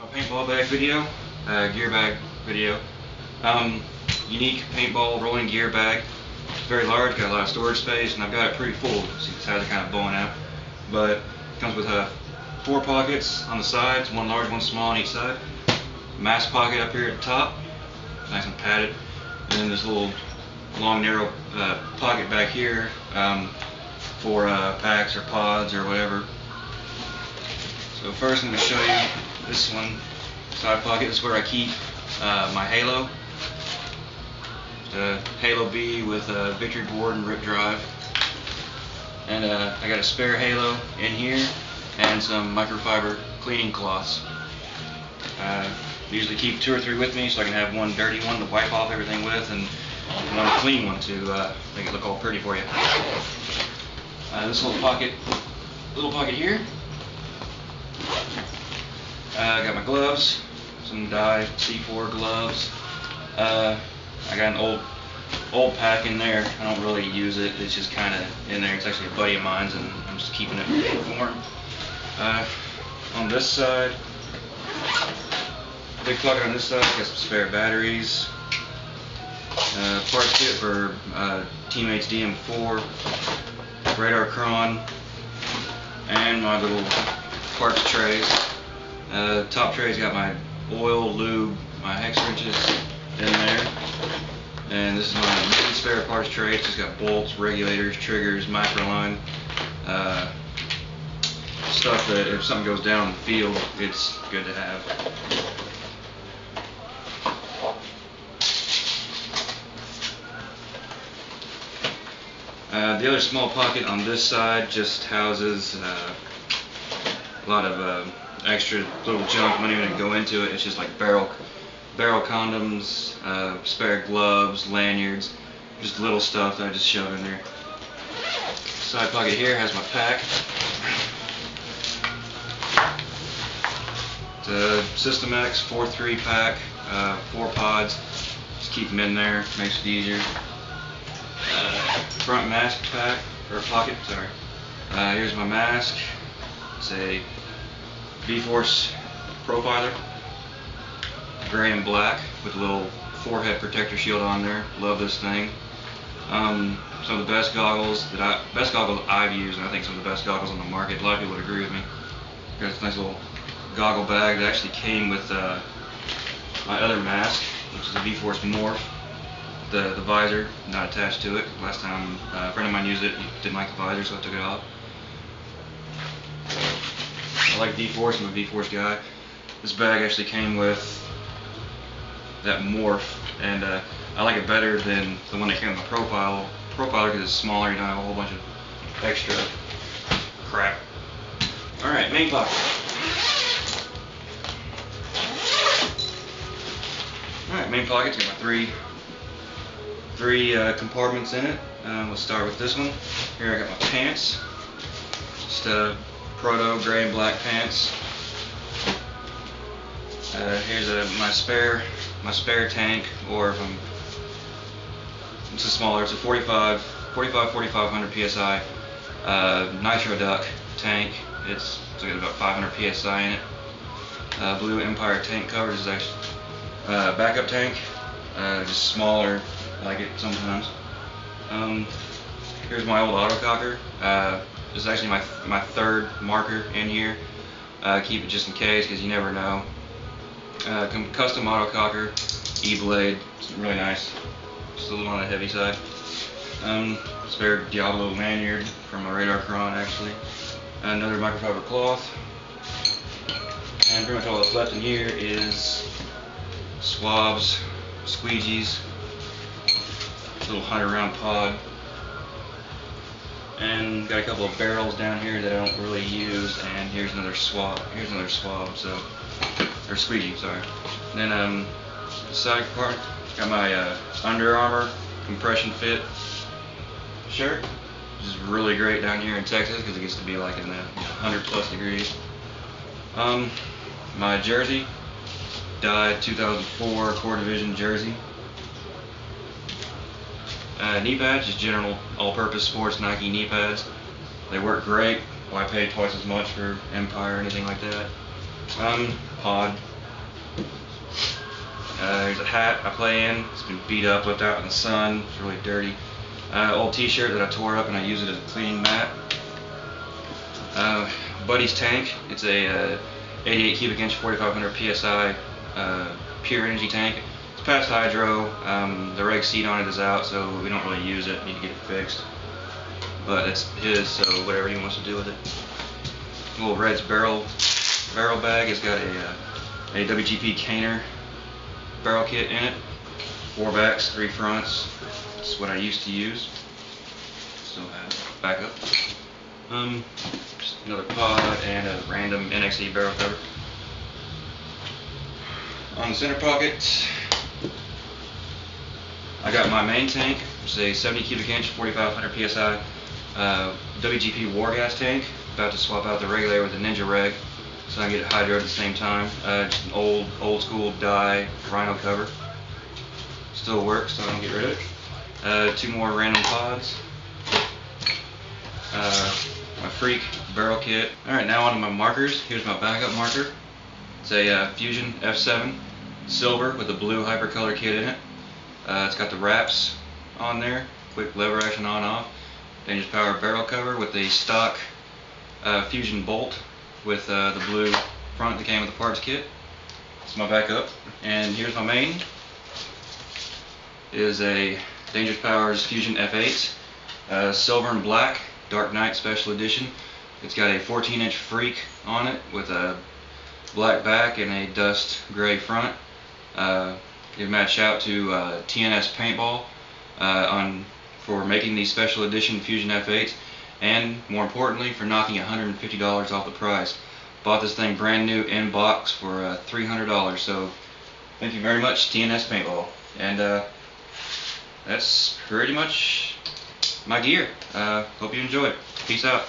my paintball bag video, uh, gear bag video. Um, unique paintball rolling gear bag. It's very large, got a lot of storage space, and I've got it pretty full. See the sides are kind of blowing out. But it comes with uh, four pockets on the sides, one large, one small on each side. Mask pocket up here at the top, nice and padded. And then this little long narrow uh, pocket back here um, for uh, packs or pods or whatever. So first I'm going to show you this one side pocket. Is where I keep uh, my Halo. The Halo B with a Victory board and rip drive. And uh, I got a spare Halo in here and some microfiber cleaning cloths. I usually keep two or three with me so I can have one dirty one to wipe off everything with and one clean one to uh, make it look all pretty for you. Uh, this little pocket, little pocket here. Uh, I got my gloves, some dye C4 gloves. Uh, I got an old old pack in there. I don't really use it. It's just kind of in there. It's actually a buddy of mine's, and I'm just keeping it him. Uh, on this side, big pocket on this side. Got some spare batteries. Uh, parts kit for uh, Teammates DM4, radar cron, and my little parts trays. Uh, top tray's got my oil, lube, my hex wrenches in there. And this is my main spare parts tray. It's just got bolts, regulators, triggers, microline. Uh, stuff that if something goes down in the field, it's good to have. Uh, the other small pocket on this side just houses uh, a lot of uh, extra little junk. I'm not even to go into it. It's just like barrel barrel condoms, uh, spare gloves, lanyards, just little stuff that I just shove in there. Side pocket here has my pack. A System X 4-3 pack, uh, four pods. Just keep them in there, makes it easier uh, front mask pack, or pocket, sorry. Uh, here's my mask. It's a V-Force profiler, gray and black with a little forehead protector shield on there. Love this thing. Um, some of the best goggles that I, best goggles I've used, and I think some of the best goggles on the market. A lot of people would agree with me. Got this nice little goggle bag that actually came with uh, my other mask, which is a V-Force Morph the, the visor not attached to it. Last time uh, a friend of mine used it, he didn't like the visor, so I took it off. Like V-Force, I'm a V-Force guy. This bag actually came with that morph, and uh, I like it better than the one that came with my profile profiler because it's smaller, you don't have a whole bunch of extra crap. Alright, main pocket. Alright, main pocket's got my three three uh, compartments in it. Um, we'll start with this one. Here I got my pants. Just a proto gray and black pants. Uh, here's a, my spare my spare tank, or if I'm it's a smaller, it's a 45 45 4500 psi uh, nitro duck tank. It's, it's got about 500 psi in it. Uh, Blue Empire tank cover. Is actually uh, backup tank, uh, just smaller I like it sometimes. Um, here's my old autococker. This is actually my my third marker in here. Uh, keep it just in case because you never know. Uh, custom autococker, E-blade, it's really nice. Just a little on the heavy side. Um, spare Diablo lanyard from my radar cron actually. Another microfiber cloth. And pretty much all that's left in here is swabs, squeegees, little hunter round pod. And got a couple of barrels down here that I don't really use, and here's another swab. Here's another swab, so or squeegee, sorry. And then um, the side part, got my uh, Under Armour compression fit shirt, which is really great down here in Texas because it gets to be like in the 100 plus degrees. Um, my jersey, Dye 2004 Core Division jersey. Uh, knee pads, just general all-purpose sports Nike knee pads. They work great. Why pay twice as much for Empire or anything like that? Um, pod. Uh, there's a hat I play in. It's been beat up, left out in the sun. It's really dirty. Uh, old T-shirt that I tore up and I use it as a cleaning mat. Uh, Buddy's tank. It's a uh, 88 cubic inch, 4500 psi uh, pure energy tank. It's past hydro. Um, the reg seat on it is out, so we don't really use it. Need to get it fixed. But it's his, so whatever he wants to do with it. Little Red's barrel barrel bag has got a uh, a WGP Caner barrel kit in it. Four backs, three fronts. It's what I used to use. Still have backup. Um, just another pod and a random NXE barrel cover. On the center pocket, I got my main tank, which is a 70 cubic inch, 4500 psi uh, WGP War Gas tank. About to swap out the regulator with the Ninja Reg, so I can get it hydro at the same time. Uh, just an old, old school dye Rhino cover. Still works, so I don't get rid of it. Uh, two more random pods. Uh, my Freak barrel kit. Alright, now onto my markers. Here's my backup marker. It's a uh, Fusion F7 silver with a blue hypercolor kit in it. Uh, it's got the wraps on there, quick lever action on off. Dangerous Power barrel cover with a stock uh, Fusion bolt with uh, the blue front that came with the parts kit. It's my backup. And here's my main. It is a Dangerous Powers Fusion F8, uh, silver and black, Dark Knight Special Edition. It's got a 14 inch freak on it with a black back and a dust gray front. Give a mad shout to uh, TNS Paintball uh, on for making these special edition Fusion F8s and more importantly for knocking $150 off the price. Bought this thing brand new in box for uh, $300 so thank you very much TNS Paintball and uh, that's pretty much my gear. Uh, hope you enjoyed. Peace out.